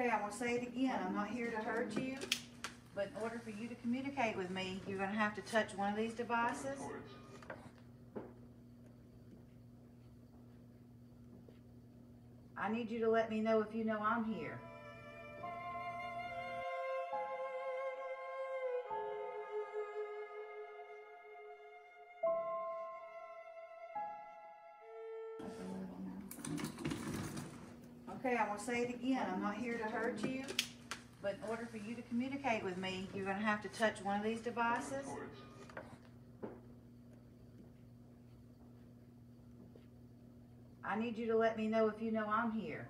Okay, I'm gonna say it again, I'm not here to hurt you, but in order for you to communicate with me, you're gonna have to touch one of these devices. I need you to let me know if you know I'm here. Okay, I'm gonna say it again, I'm not here to hurt you, but in order for you to communicate with me, you're gonna have to touch one of these devices. I need you to let me know if you know I'm here.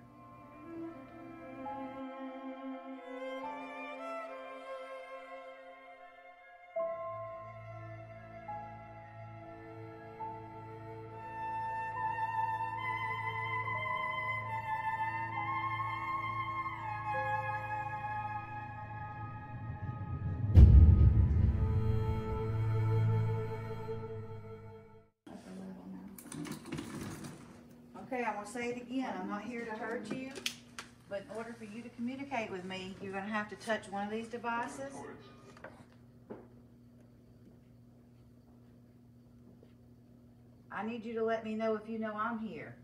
Gonna say it again, I'm not here to hurt you, but in order for you to communicate with me, you're gonna have to touch one of these devices. I need you to let me know if you know I'm here.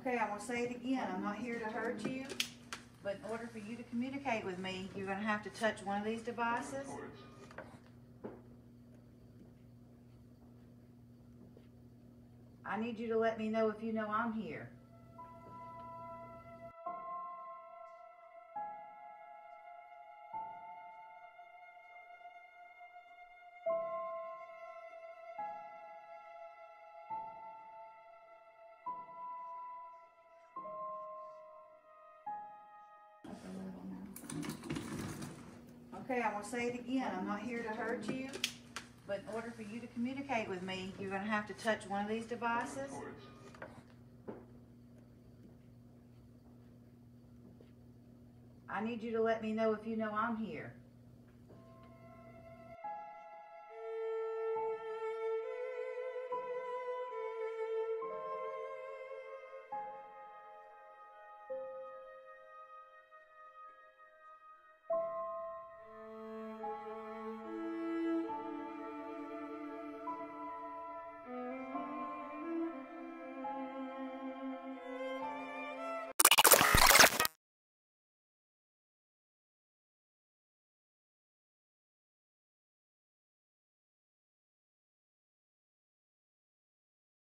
Okay, I'm gonna say it again, I'm not here to hurt you, but in order for you to communicate with me, you're gonna have to touch one of these devices. I need you to let me know if you know I'm here. Okay, I'm gonna say it again, I'm not here to hurt you, but in order for you to communicate with me, you're gonna have to touch one of these devices. I need you to let me know if you know I'm here.